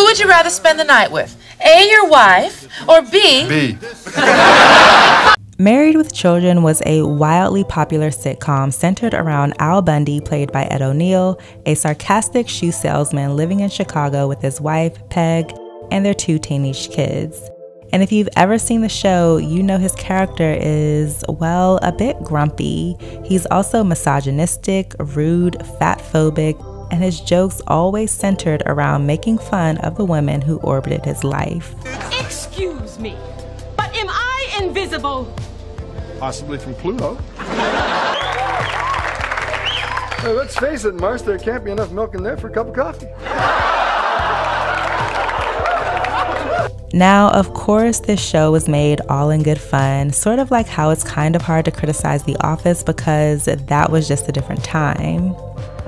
Who would you rather spend the night with? A, your wife, or B? B. Married with Children was a wildly popular sitcom centered around Al Bundy, played by Ed O'Neill, a sarcastic shoe salesman living in Chicago with his wife, Peg, and their two teenage kids. And if you've ever seen the show, you know his character is, well, a bit grumpy. He's also misogynistic, rude, fat phobic, and his jokes always centered around making fun of the women who orbited his life. Excuse me, but am I invisible? Possibly from Pluto. Hey, let's face it, Mars, there can't be enough milk in there for a cup of coffee. Now, of course, this show was made all in good fun, sort of like how it's kind of hard to criticize The Office because that was just a different time.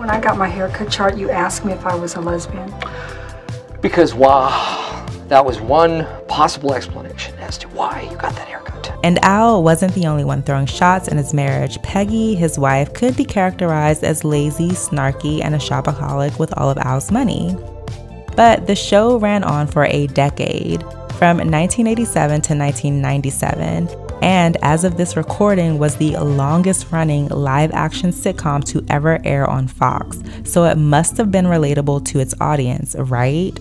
When I got my haircut chart, you asked me if I was a lesbian. Because, wow, that was one possible explanation as to why you got that haircut. And Al wasn't the only one throwing shots in his marriage. Peggy, his wife, could be characterized as lazy, snarky, and a shopaholic with all of Al's money. But the show ran on for a decade, from 1987 to 1997, and as of this recording was the longest running live action sitcom to ever air on Fox. So it must have been relatable to its audience, right?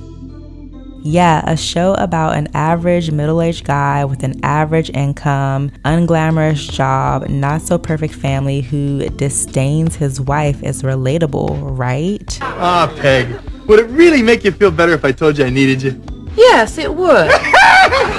Yeah, a show about an average middle aged guy with an average income, unglamorous job, not so perfect family who disdains his wife is relatable, right? Ah, Peg. Would it really make you feel better if I told you I needed you? Yes, it would.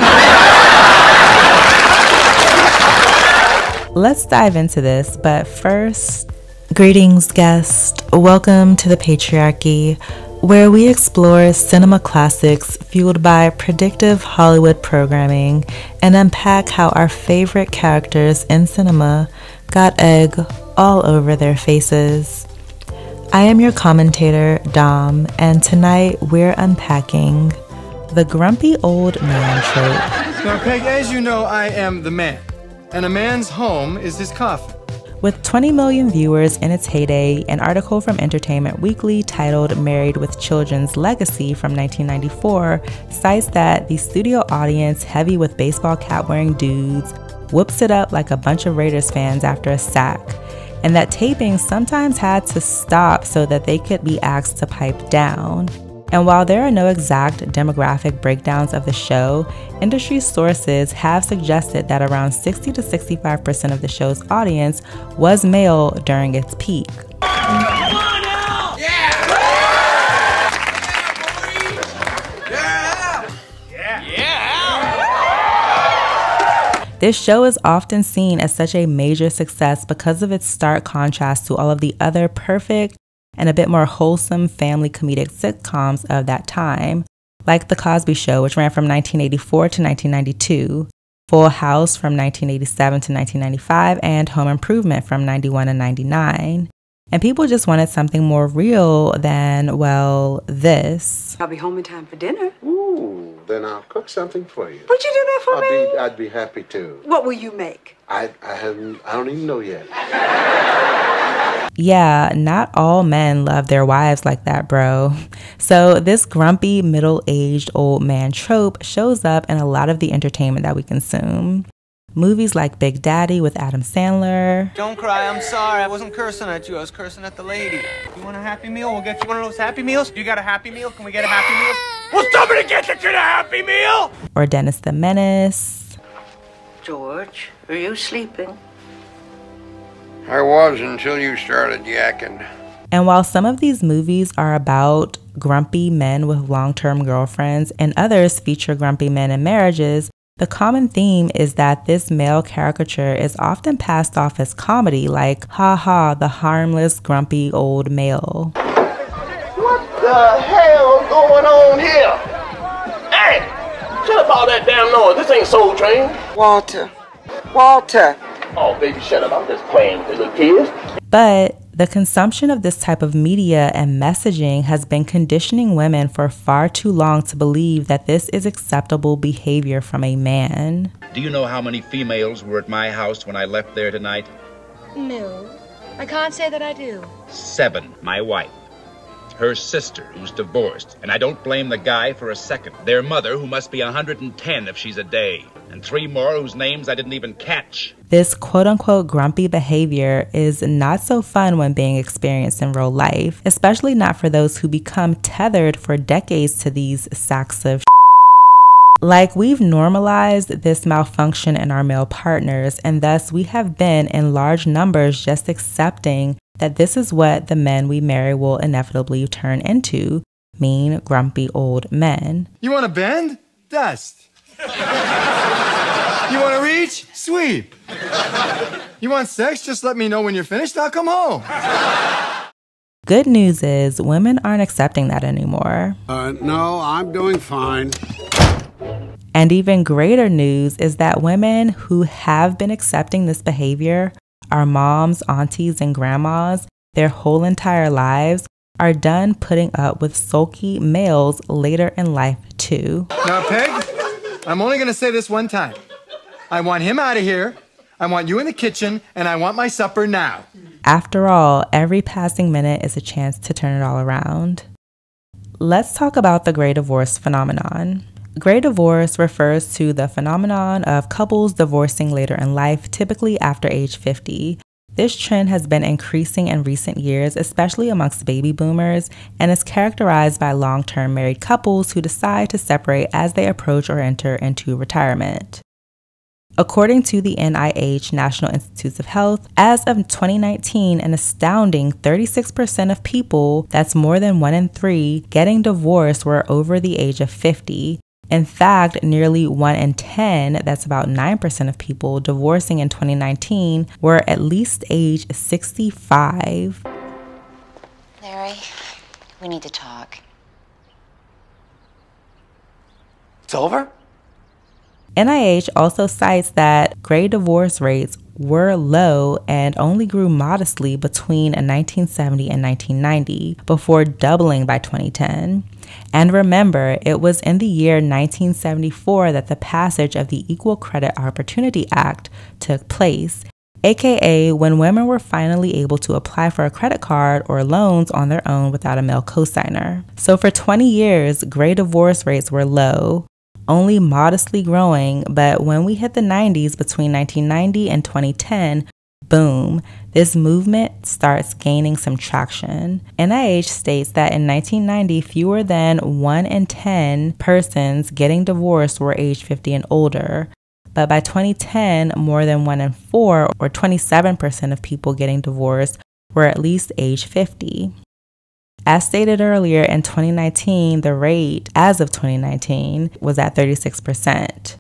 Let's dive into this, but first, greetings, guest. Welcome to the patriarchy where we explore cinema classics fueled by predictive Hollywood programming and unpack how our favorite characters in cinema got egg all over their faces. I am your commentator, Dom, and tonight we're unpacking the grumpy old man trope. Now, Peg, as you know, I am the man, and a man's home is his coffin. With 20 million viewers in its heyday, an article from Entertainment Weekly titled Married with Children's Legacy from 1994 cites that the studio audience, heavy with baseball cap wearing dudes, whoops it up like a bunch of Raiders fans after a sack, and that taping sometimes had to stop so that they could be asked to pipe down. And while there are no exact demographic breakdowns of the show, industry sources have suggested that around 60 to 65% of the show's audience was male during its peak. This show is often seen as such a major success because of its stark contrast to all of the other perfect and a bit more wholesome family comedic sitcoms of that time, like The Cosby Show, which ran from 1984 to 1992, Full House from 1987 to 1995, and Home Improvement from 91 to 99. And people just wanted something more real than, well, this. I'll be home in time for dinner. Ooh, then I'll cook something for you. Would you do that for I'd me? be, I'd be happy to. What will you make? I, I haven't, I don't even know yet. Yeah, not all men love their wives like that, bro. So, this grumpy, middle aged old man trope shows up in a lot of the entertainment that we consume. Movies like Big Daddy with Adam Sandler, Don't cry, I'm sorry. I wasn't cursing at you. I was cursing at the lady. You want a Happy Meal? We'll get you one of those Happy Meals. You got a Happy Meal? Can we get a Happy Meal? Will somebody get the kid a Happy Meal? or Dennis the Menace. George, are you sleeping? I was until you started yakking. And while some of these movies are about grumpy men with long term girlfriends and others feature grumpy men in marriages, the common theme is that this male caricature is often passed off as comedy, like, ha ha, the harmless, grumpy old male. What the hell going on here? Hey, shut up all that damn noise. This ain't Soul Train. Walter. Walter. Oh, baby, shut up. I'm just playing with the little kids. But the consumption of this type of media and messaging has been conditioning women for far too long to believe that this is acceptable behavior from a man. Do you know how many females were at my house when I left there tonight? No, I can't say that I do. Seven. My wife. Her sister, who's divorced. And I don't blame the guy for a second. Their mother, who must be 110 if she's a day. And three more whose names I didn't even catch. This quote unquote grumpy behavior is not so fun when being experienced in real life, especially not for those who become tethered for decades to these sacks of like we've normalized this malfunction in our male partners, and thus we have been in large numbers just accepting that this is what the men we marry will inevitably turn into mean, grumpy old men. You want to bend? Dust. you want to reach? Sweep. You want sex? Just let me know when you're finished. I'll come home. Good news is women aren't accepting that anymore. Uh, no, I'm doing fine. And even greater news is that women who have been accepting this behavior, our moms, aunties, and grandmas, their whole entire lives, are done putting up with sulky males later in life too. Now, Peg, I'm only going to say this one time. I want him out of here. I want you in the kitchen, and I want my supper now. After all, every passing minute is a chance to turn it all around. Let's talk about the gray divorce phenomenon. Gray divorce refers to the phenomenon of couples divorcing later in life, typically after age 50. This trend has been increasing in recent years, especially amongst baby boomers, and is characterized by long term married couples who decide to separate as they approach or enter into retirement. According to the NIH National Institutes of Health, as of 2019, an astounding 36% of people, that's more than one in three, getting divorced were over the age of 50, in fact, nearly 1 in 10, that's about 9% of people divorcing in 2019, were at least age 65. Larry, we need to talk. It's over? NIH also cites that gray divorce rates were low and only grew modestly between 1970 and 1990 before doubling by 2010. And remember, it was in the year 1974 that the passage of the Equal Credit Opportunity Act took place, aka when women were finally able to apply for a credit card or loans on their own without a male cosigner. So for 20 years, gray divorce rates were low, only modestly growing, but when we hit the 90s between 1990 and 2010, boom, this movement starts gaining some traction. NIH states that in 1990, fewer than 1 in 10 persons getting divorced were age 50 and older. But by 2010, more than 1 in 4, or 27% of people getting divorced, were at least age 50. As stated earlier, in 2019, the rate, as of 2019, was at 36%.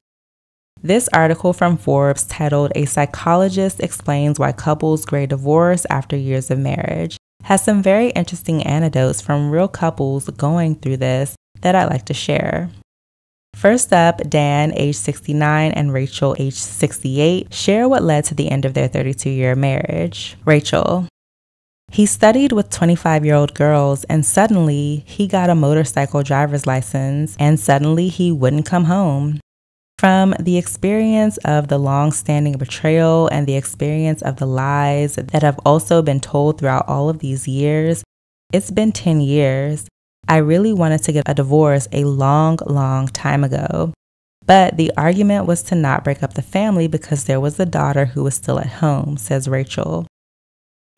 This article from Forbes, titled A Psychologist Explains Why Couples Gray Divorce After Years of Marriage, has some very interesting anecdotes from real couples going through this that I'd like to share. First up, Dan, age 69, and Rachel, age 68, share what led to the end of their 32 year marriage. Rachel, he studied with 25 year old girls, and suddenly he got a motorcycle driver's license, and suddenly he wouldn't come home. From the experience of the long standing betrayal and the experience of the lies that have also been told throughout all of these years, it's been 10 years. I really wanted to get a divorce a long, long time ago. But the argument was to not break up the family because there was a daughter who was still at home, says Rachel.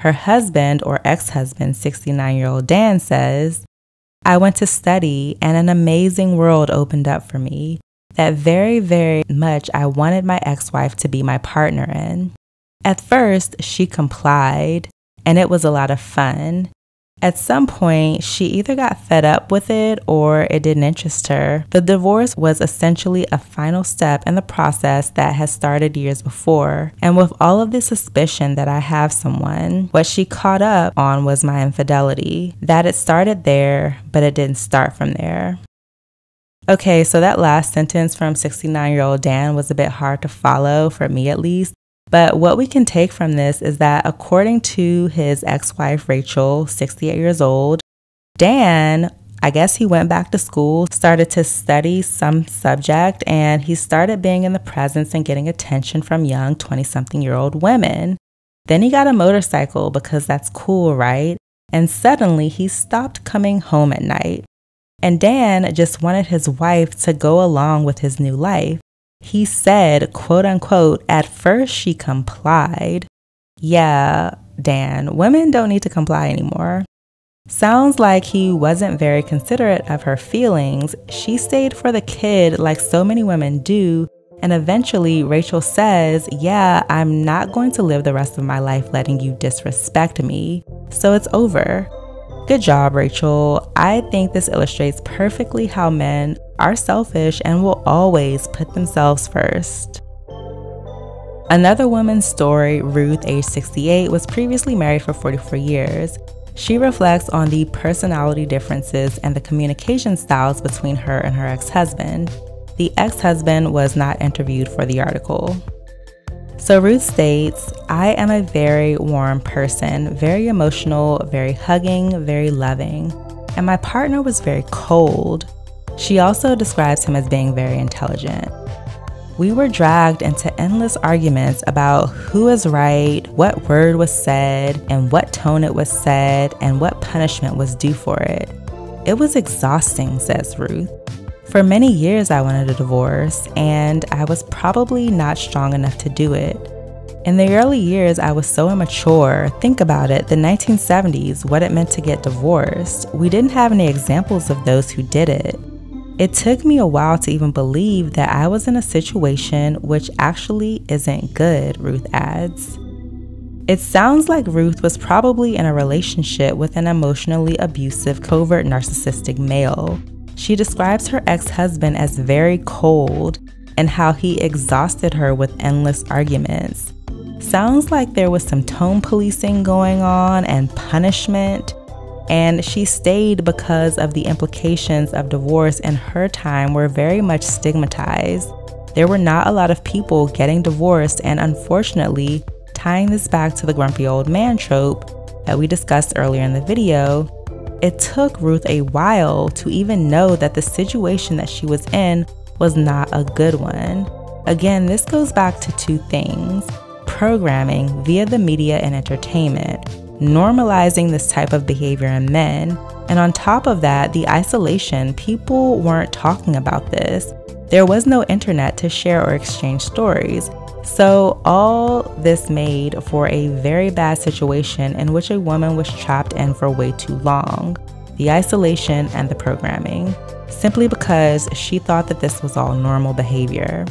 Her husband or ex husband, 69 year old Dan, says, I went to study and an amazing world opened up for me that very, very much I wanted my ex wife to be my partner in. At first, she complied, and it was a lot of fun. At some point, she either got fed up with it or it didn't interest her. The divorce was essentially a final step in the process that had started years before. And with all of the suspicion that I have someone, what she caught up on was my infidelity. That it started there, but it didn't start from there. Okay, so that last sentence from 69 year old Dan was a bit hard to follow, for me at least. But what we can take from this is that according to his ex wife, Rachel, 68 years old, Dan, I guess he went back to school, started to study some subject, and he started being in the presence and getting attention from young 20 something year old women. Then he got a motorcycle because that's cool, right? and suddenly he stopped coming home at night. And Dan just wanted his wife to go along with his new life. He said, quote unquote, at first she complied. Yeah, Dan, women don't need to comply anymore. Sounds like he wasn't very considerate of her feelings. She stayed for the kid like so many women do. And eventually, Rachel says, Yeah, I'm not going to live the rest of my life letting you disrespect me. So it's over. Good job, Rachel. I think this illustrates perfectly how men are selfish and will always put themselves first. Another woman's story, Ruth, age 68, was previously married for 44 years. She reflects on the personality differences and the communication styles between her and her ex husband. The ex husband was not interviewed for the article. So Ruth states, I am a very warm person, very emotional, very hugging, very loving, and my partner was very cold. She also describes him as being very intelligent. We were dragged into endless arguments about who is right, what word was said, and what tone it was said, and what punishment was due for it. It was exhausting, says Ruth. For many years, I wanted a divorce, and I was probably not strong enough to do it. In the early years, I was so immature. Think about it the 1970s, what it meant to get divorced. We didn't have any examples of those who did it. It took me a while to even believe that I was in a situation which actually isn't good, Ruth adds. It sounds like Ruth was probably in a relationship with an emotionally abusive, covert narcissistic male. She describes her ex husband as very cold and how he exhausted her with endless arguments. Sounds like there was some tone policing going on and punishment and she stayed because of the implications of divorce in her time were very much stigmatized. There were not a lot of people getting divorced, and unfortunately, tying this back to the grumpy old man trope that we discussed earlier in the video, it took Ruth a while to even know that the situation that she was in was not a good one. Again, this goes back to two things programming via the media and entertainment normalizing this type of behavior in men. And on top of that, the isolation, people weren't talking about this. There was no internet to share or exchange stories. So, all this made for a very bad situation in which a woman was trapped in for way too long the isolation and the programming, simply because she thought that this was all normal behavior.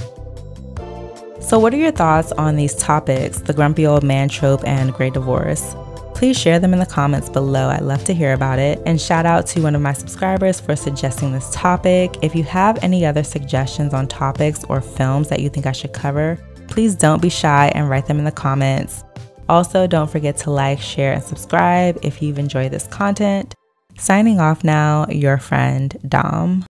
So, what are your thoughts on these topics the grumpy old man trope and gray divorce? Please share them in the comments below. I'd love to hear about it. And shout out to one of my subscribers for suggesting this topic. If you have any other suggestions on topics or films that you think I should cover, please don't be shy and write them in the comments. Also, don't forget to like, share, and subscribe if you've enjoyed this content. Signing off now, your friend Dom.